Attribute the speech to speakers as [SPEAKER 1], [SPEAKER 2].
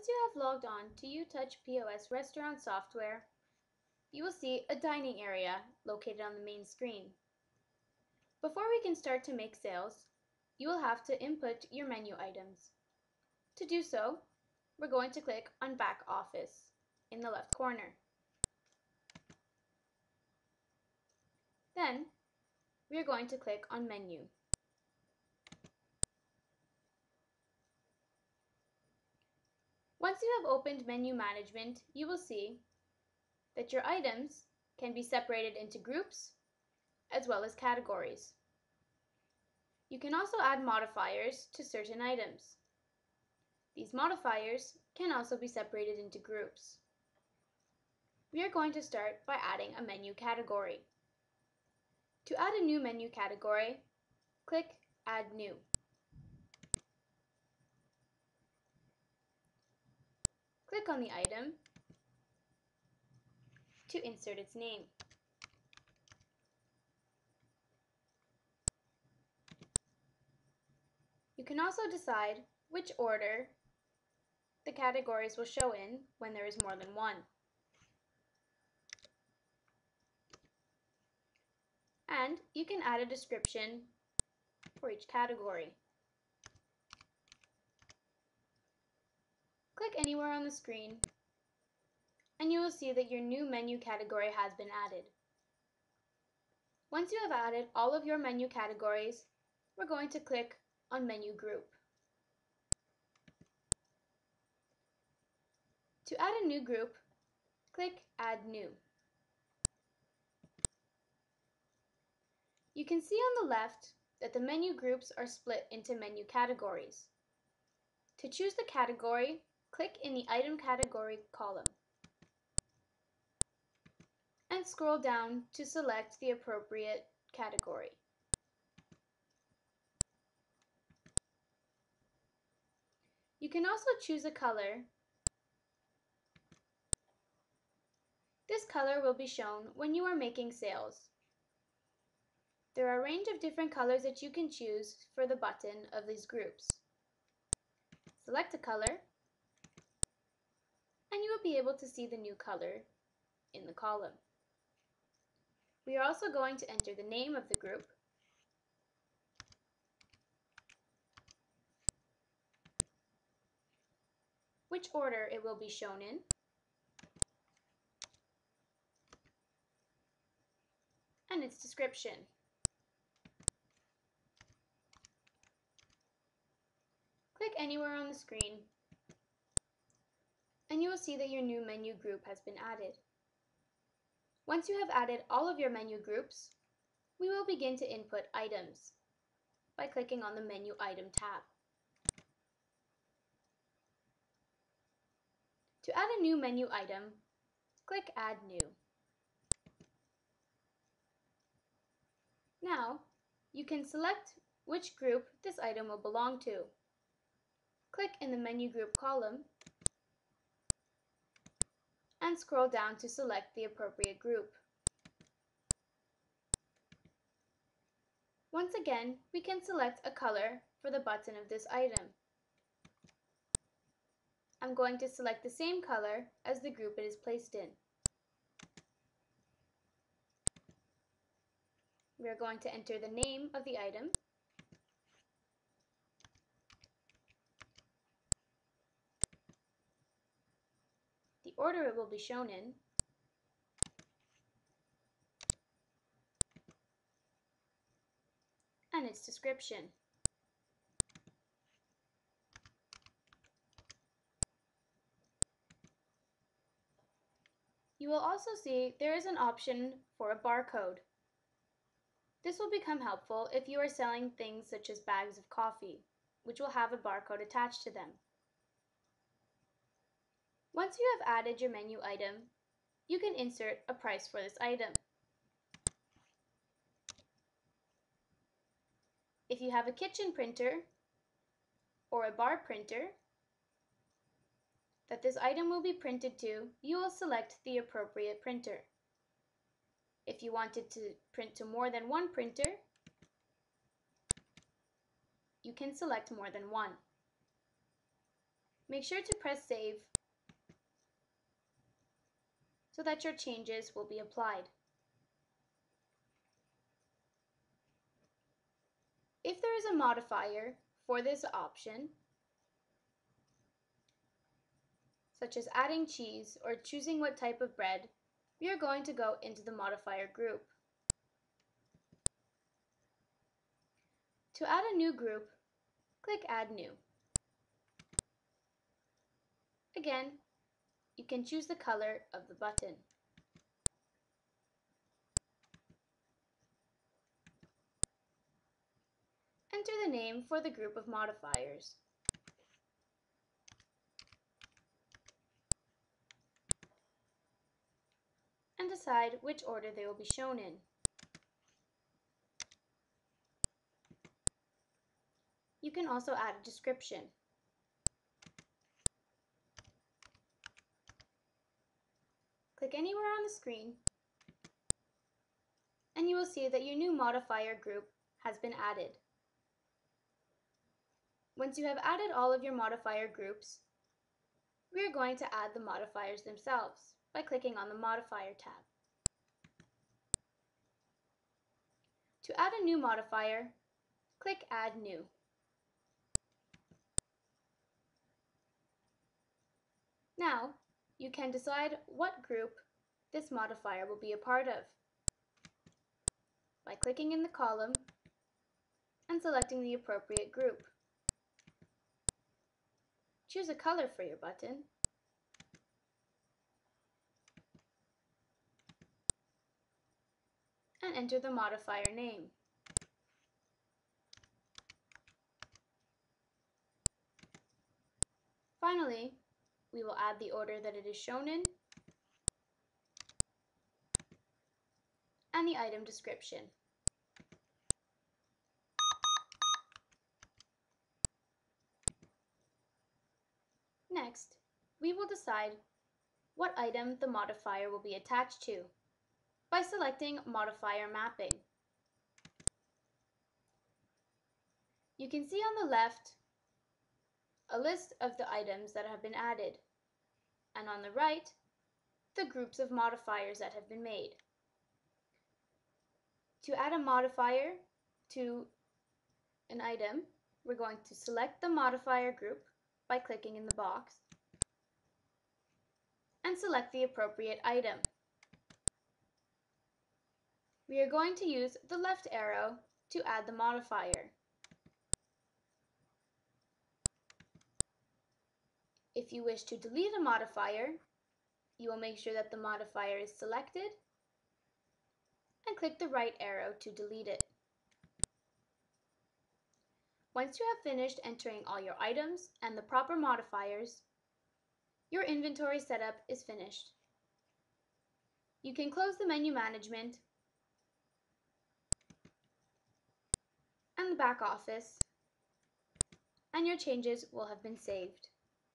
[SPEAKER 1] Once you have logged on to UTouch POS restaurant software, you will see a dining area located on the main screen. Before we can start to make sales, you will have to input your menu items. To do so, we're going to click on Back Office in the left corner. Then, we are going to click on Menu. Once you have opened Menu Management, you will see that your items can be separated into groups as well as categories. You can also add modifiers to certain items. These modifiers can also be separated into groups. We are going to start by adding a menu category. To add a new menu category, click Add New. Click on the item to insert its name. You can also decide which order the categories will show in when there is more than one. And you can add a description for each category. Click anywhere on the screen and you will see that your new menu category has been added. Once you have added all of your menu categories, we're going to click on Menu Group. To add a new group, click Add New. You can see on the left that the menu groups are split into menu categories. To choose the category, click in the Item Category column and scroll down to select the appropriate category. You can also choose a color. This color will be shown when you are making sales. There are a range of different colors that you can choose for the button of these groups. Select a color and you will be able to see the new color in the column. We are also going to enter the name of the group which order it will be shown in, and its description. Click anywhere on the screen will see that your new menu group has been added. Once you have added all of your menu groups, we will begin to input items by clicking on the Menu Item tab. To add a new menu item, click Add New. Now, you can select which group this item will belong to. Click in the Menu Group column and scroll down to select the appropriate group. Once again, we can select a color for the button of this item. I'm going to select the same color as the group it is placed in. We are going to enter the name of the item order it will be shown in, and its description. You will also see there is an option for a barcode. This will become helpful if you are selling things such as bags of coffee, which will have a barcode attached to them. Once you have added your menu item, you can insert a price for this item. If you have a kitchen printer or a bar printer, that this item will be printed to, you will select the appropriate printer. If you wanted to print to more than one printer, you can select more than one. make sure to press save so that your changes will be applied. If there is a modifier for this option, such as adding cheese or choosing what type of bread, we are going to go into the modifier group. To add a new group, click Add New. Again, you can choose the color of the button. Enter the name for the group of modifiers. And decide which order they will be shown in. You can also add a description. Click anywhere on the screen and you will see that your new modifier group has been added. Once you have added all of your modifier groups, we are going to add the modifiers themselves by clicking on the Modifier tab. To add a new modifier, click Add New. Now, you can decide what group this modifier will be a part of by clicking in the column and selecting the appropriate group. Choose a color for your button and enter the modifier name. Finally, we will add the order that it is shown in and the item description. Next, we will decide what item the modifier will be attached to by selecting Modifier Mapping. You can see on the left a list of the items that have been added, and on the right, the groups of modifiers that have been made. To add a modifier to an item, we're going to select the modifier group by clicking in the box and select the appropriate item. We are going to use the left arrow to add the modifier. If you wish to delete a modifier, you will make sure that the modifier is selected and click the right arrow to delete it. Once you have finished entering all your items and the proper modifiers, your inventory setup is finished. You can close the menu management and the back office, and your changes will have been saved.